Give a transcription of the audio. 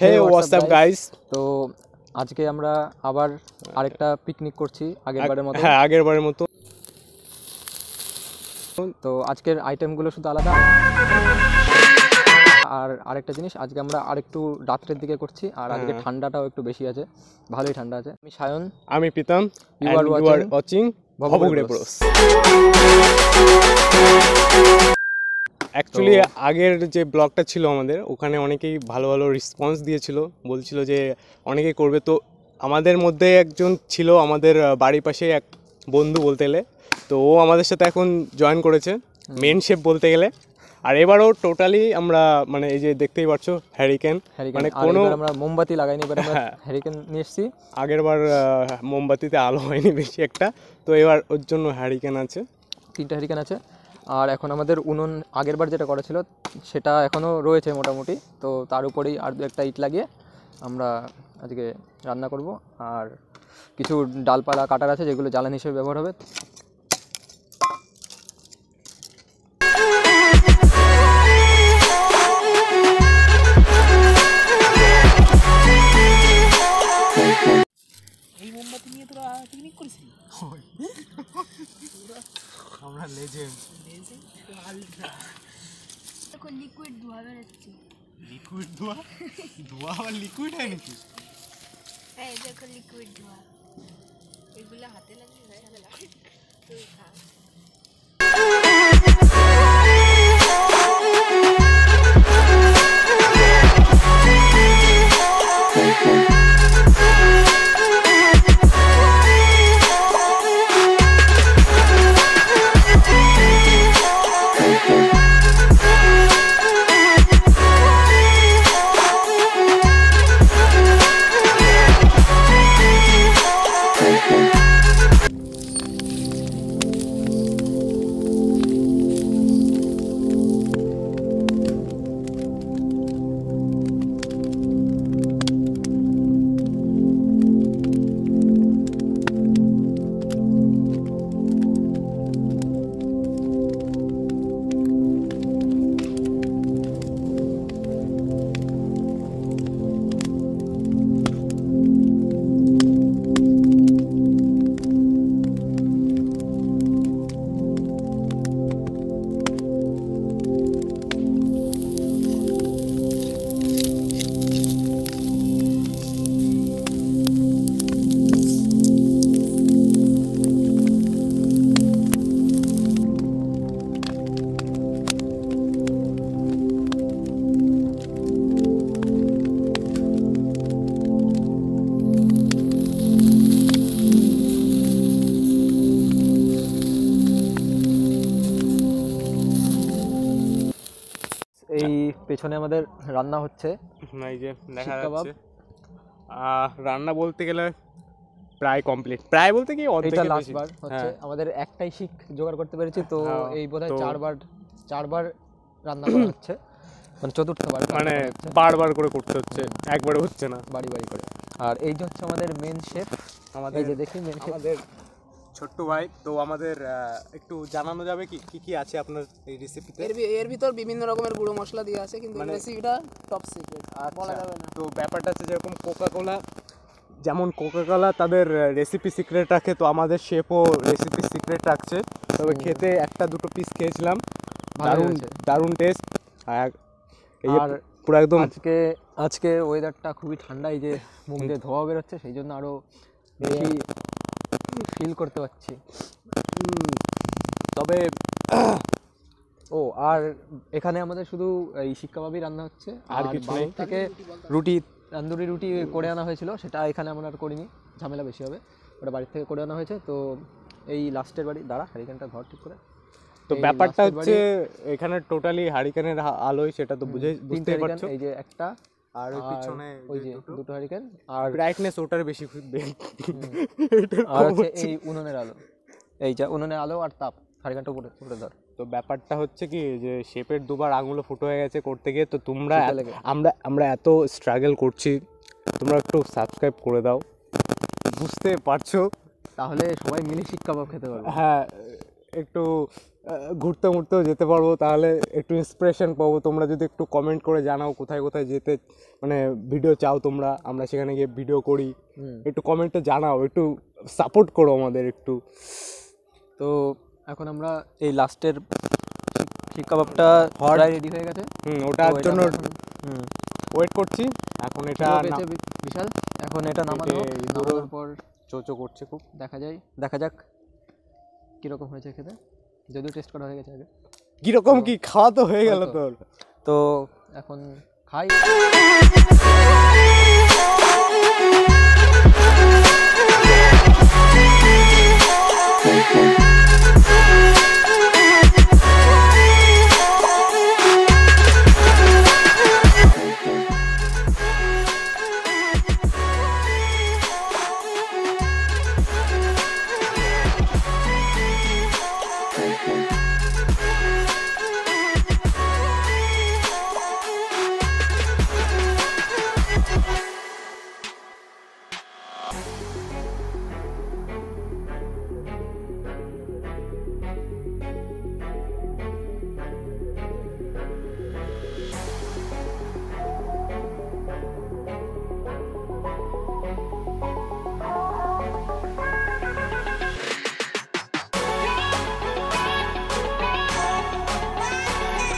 হে WhatsApp guys তো আজকে আমরা আবার আরেকটা পিকনিক করছি আগের বারের মতো। হ্যাঁ আগের বারের মতো। তো আজকের আইটেমগুলো শুধু আলাদা। আর আরেকটা জিনিস আজকে আমরা আরেকটু রাত্রের দিকে করছি আর আজকে হ্যাঁ। ঠান্ডাটাও একটু বেশি আছে। ভালোই ঠান্ডা আছে। আমি সায়ন। আমি Pritam. You and are you are actually আগের যে ব্লগটা ছিল আমাদের ওখানে অনেকেই ভালো ভালো রেসপন্স দিয়েছিল। বলছিল যে অনেকেই করবে। তো আমাদের মধ্যে একজন ছিল আমাদের বাড়ির পাশে এক বন্ধু বলতে গেলে। তো ও আমাদের সাথে এখন জয়েন করেছে মেন শেপ বলতে গেলে। আর এবারও টোটালি আমরা মানে এই যে দেখতেই পাচ্ছ হ্যারিকেন মানে কোনো আমরা মোমবাতি লাগাইনি এবার আমরা হ্যাঁ। হ্যারিকেন নিয়ে এসেছি। আগের বার মোমবাতিতে আলো হয়নি বেশি একটা। তো এবার ওর জন্য হ্যারিকেন আছে। তিনটা হ্যারিকেন আছে। আর এখন আমাদের উনুন আগের বার যেটা করা ছিল, সেটা এখনও রয়েছে মোটামুটি। তো তার উপরেই আর দু একটা ইট লাগিয়ে আমরা আজকে রান্না করব। আর কিছু ডালপালা, কাটার আছে, যেগুলো জ্বালানি হিসেবে ব্যবহার হবে দেখো লিকুইড ধোয়া বেরোচ্ছে। লিকুইড ধোয়া? ধোয়া আবার লিকুইড হয় নাকি? এই দেখো লিকুইড ধোয়া। এগুলো হাতে লাগবে হাতে লাগে তুই খা। পেছনে আমাদের রান্না হচ্ছে। এই যে দেখা যাচ্ছে। রান্না বলতে গেলে প্রায় কমপ্লিট প্রায় বলতে কি এটা লাস্ট বার হচ্ছে। হ্যাঁ। আমাদের একটাই শিক জোগাড় করতে পেরেছি তো হ্যাঁ, এই বোধহয় চারবার চারবার রান্না করা হচ্ছে। মানে চতুর্থবার মানে বারবার করে করতে হচ্ছে একবারে হচ্ছে না। বাড়ি বাড়ি করে। আর এই যে হচ্ছে আমাদের মেন শেফ আমাদের যে দেখি মেন শেফ আমাদের ছোট্ট ভাই তো আমাদের একটু জানানো যাবে কি কি কি আছে আপনার এই রেসিপিতে এর এর ভিতর বিভিন্ন রকমের গুঁড়ো মশলা দিয়ে আছে কিন্তু রেসিপিটা টপ সিক্রেট বলা যাবে না। তো ব্যাপারটা হচ্ছে যেরকম কোকা কোলা যেমন কোকা কোলা তাদের রেসিপি সিক্রেট রাখে তো আমাদের শেফও রেসিপি সিক্রেট রাখছে। তবে খেতে একটা দুটো পিস খেয়েছিলাম। দারুণ দারুণ টেস্ট আর এই আর পুরো একদম আজকে আজকে ওয়েদারটা খুবই ঠান্ডা এই যে মুখ দিয়ে ধোয়া বেরোচ্ছে সেই জন্য আরও বেশি ফিল করতে পারছি। তবে ও আর এখানে আমাদের শুধু এই শিক কাবাবই রান্না হচ্ছে। আর কিছু থেকে রুটি তান্দুরি রুটি করে আনা হয়েছিল সেটা এখানে আমরা আর করিনি। ঝামেলা বেশি হবে। ওটা বাড়ির থেকে করে আনা হয়েছে তো এই লাস্টের বাড়ি দাঁড়া হারিকেনটা ঘর ঠিক করে। তো ব্যাপারটা হচ্ছে এখানে টোটালি হারিকেনের আলোয় সেটা তো বুঝে বুঝতে পারছ। এই যে একটা আর ওই পিছনে ওই যে দুটো? হারিকেন আর ব্রাইটনেস ওটার বেশি আর হচ্ছে এই উনুনের আলো। এই যা উনুনের আলো আর তাপ হারিকেনটা উপরে উপরে ধর। তো ব্যাপারটা হচ্ছে কি যে শেপের দুবার আঙুলো ফুটো হয়ে গেছে করতে গিয়ে তো তোমরা। আমরা আমরা এত স্ট্রাগল করছি তোমরা একটু সাবস্ক্রাইব করে দাও। বুঝতে পারছ? তাহলে সবাই মিলে শিক্ষা খেতে পারবে। হ্যাঁ একটু ঘুরতে ঘুরতেও যেতে পারব তাহলে একটু ইন্সপিরেশন পাবো। তোমরা যদি একটু কমেন্ট করে জানাও কোথায় কোথায় যেতে মানে ভিডিও চাও তোমরা আমরা সেখানে গিয়ে ভিডিও করি। একটু কমেন্টে জানাও একটু সাপোর্ট করো আমাদের একটু। তো এখন আমরা এই লাস্টের শিক কাবাবটা. প্রায় রেডি হয়ে গেছে। হুম ওটার জন্য হুম। ওয়েট করছি এখন এটা বিশাল। এখন এটা নামানো নামানোর পর চোচো করছে খুব। দেখা যায়। দেখা যাক। কীরকম হয়েছে খেতে? যদিও টেস্ট করা হয়ে গেছে আগে। কীরকম কি? খাওয়া তো হয়ে গেল তোর। তো এখন খাই। Thank you.